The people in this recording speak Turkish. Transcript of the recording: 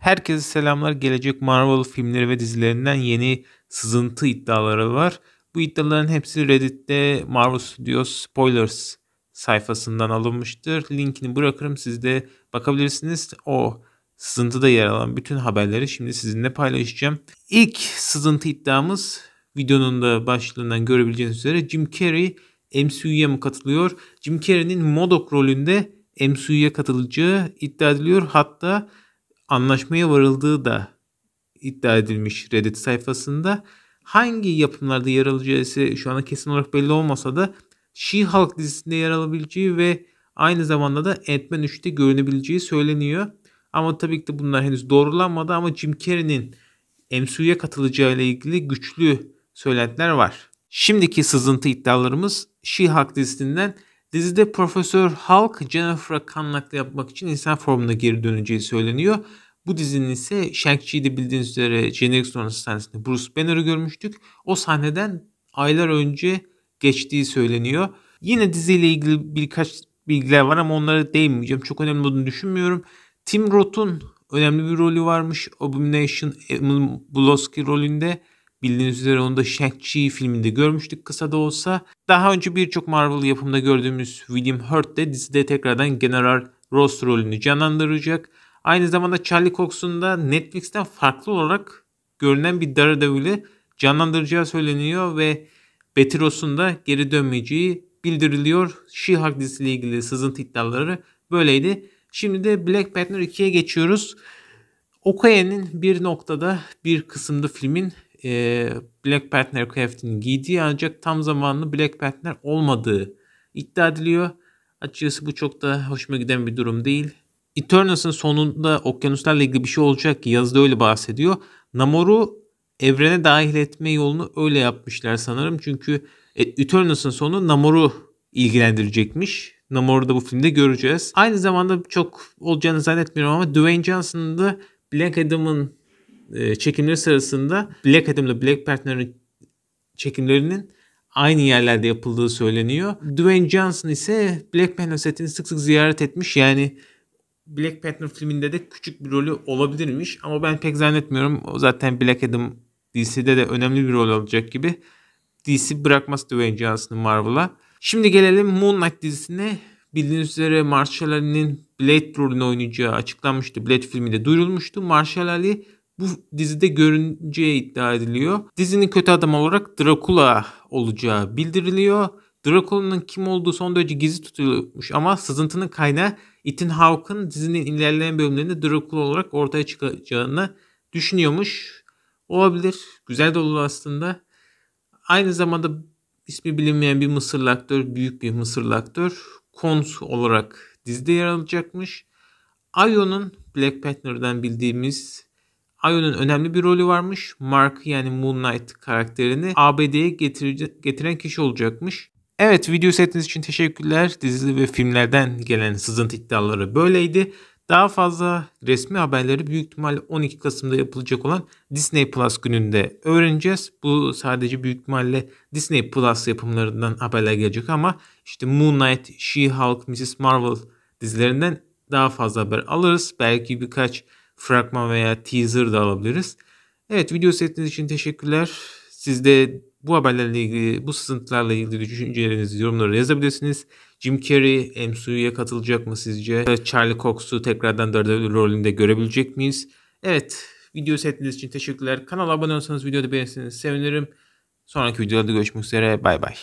Herkese selamlar. Gelecek Marvel filmleri ve dizilerinden yeni sızıntı iddiaları var. Bu iddiaların hepsi Reddit'te Marvel Studios Spoilers sayfasından alınmıştır. Linkini bırakırım. Siz de bakabilirsiniz. O sızıntıda yer alan bütün haberleri şimdi sizinle paylaşacağım. İlk sızıntı iddiamız videonun da başlığından görebileceğiniz üzere Jim Carrey MCU'ya mı katılıyor? Jim Carrey'nin Modok rolünde MCU'ya katılacağı iddia ediliyor. Hatta anlaşmaya varıldığı da iddia edilmiş Reddit sayfasında. Hangi yapımlarda yer alacağı ise şu anda kesin olarak belli olmasa da She-Hulk dizisinde yer alabileceği ve aynı zamanda da Ant-Man 3'te görünebileceği söyleniyor. Ama tabii ki de bunlar henüz doğrulanmadı ama Jim Carrey'nin MCU'ya katılacağı ile ilgili güçlü söylentiler var. Şimdiki sızıntı iddialarımız She-Hulk dizisinden Dizide Profesör Hulk Jennifer'a kan nakli yapmak için insan formuna geri döneceği söyleniyor. Bu dizinin ise Shang-Chi'de bildiğiniz üzere jenerik sonrası sahnesinde Bruce Banner'ı görmüştük. O sahneden aylar önce geçtiği söyleniyor. Yine diziyle ilgili birkaç bilgiler var ama onlara değinmeyeceğim. Çok önemli olduğunu düşünmüyorum. Tim Roth'un önemli bir rolü varmış. Abomination Emil Blonsky rolünde. Bildiğiniz üzere onu da Shang-Chi filminde görmüştük kısa da olsa. Daha önce birçok Marvel yapımında gördüğümüz William Hurt de dizide tekrardan General Ross rolünü canlandıracak. Aynı zamanda Charlie Cox'un da Netflix'ten farklı olarak görünen bir Daredevil'i canlandıracağı söyleniyor ve Betty Ross'un da geri dönmeyeceği bildiriliyor. She-Hulk dizisiyle ilgili sızıntı iddiaları böyleydi. Şimdi de Black Panther 2'ye geçiyoruz. Okoye'nin bir noktada bir kısımda filmin e, Black Panther kıyafetini giydiği ancak tam zamanlı Black Panther olmadığı iddia ediliyor. Açıkçası bu çok da hoşuma giden bir durum değil. Eternals'ın sonunda okyanuslarla ilgili bir şey olacak ki yazıda öyle bahsediyor. Namor'u evrene dahil etme yolunu öyle yapmışlar sanırım. Çünkü e, Eternals'ın sonu Namor'u ilgilendirecekmiş. Namor'u da bu filmde göreceğiz. Aynı zamanda çok olacağını zannetmiyorum ama Dwayne Johnson'ın da Black Adam'ın e, çekimleri sırasında Black Adam'la Black Panther'ın çekimlerinin aynı yerlerde yapıldığı söyleniyor. Dwayne Johnson ise Black Panther setini sık sık ziyaret etmiş. Yani Black Panther filminde de küçük bir rolü olabilirmiş ama ben pek zannetmiyorum. O zaten Black Adam DC'de de önemli bir rol alacak gibi. DC bırakmaz Dwayne Johnson'ı Marvel'a. Şimdi gelelim Moon Knight dizisine. Bildiğiniz üzere Marshall Ali'nin Blade rolünü oynayacağı açıklanmıştı. Blade filminde duyurulmuştu. Marshall Ali bu dizide görüneceği iddia ediliyor. Dizinin kötü adam olarak Dracula olacağı bildiriliyor. Dracula'nın kim olduğu son derece gizli tutuluyormuş ama sızıntının kaynağı Ethan Hawke'ın dizinin ilerleyen bölümlerinde Dracula olarak ortaya çıkacağını düşünüyormuş. Olabilir. Güzel de olur aslında. Aynı zamanda ismi bilinmeyen bir Mısırlı aktör, büyük bir Mısırlı aktör Kons olarak dizide yer alacakmış. Ayo'nun Black Panther'dan bildiğimiz Ion'un önemli bir rolü varmış. Mark yani Moon Knight karakterini ABD'ye getiren kişi olacakmış. Evet video setiniz için teşekkürler. Dizi ve filmlerden gelen sızıntı iddiaları böyleydi. Daha fazla resmi haberleri büyük ihtimal 12 Kasım'da yapılacak olan Disney Plus gününde öğreneceğiz. Bu sadece büyük ihtimalle Disney Plus yapımlarından haberler gelecek ama işte Moon Knight, She-Hulk, Mrs. Marvel dizilerinden daha fazla haber alırız. Belki birkaç fragman veya teaser da alabiliriz. Evet video seyrettiğiniz için teşekkürler. Siz de bu haberlerle ilgili, bu sızıntılarla ilgili düşüncelerinizi yorumlara yazabilirsiniz. Jim Carrey MCU'ya katılacak mı sizce? Charlie Cox'u tekrardan Daredevil rolünde görebilecek miyiz? Evet video seyrettiğiniz için teşekkürler. Kanala abone olsanız videoda beğenirseniz sevinirim. Sonraki videolarda görüşmek üzere. Bay bay.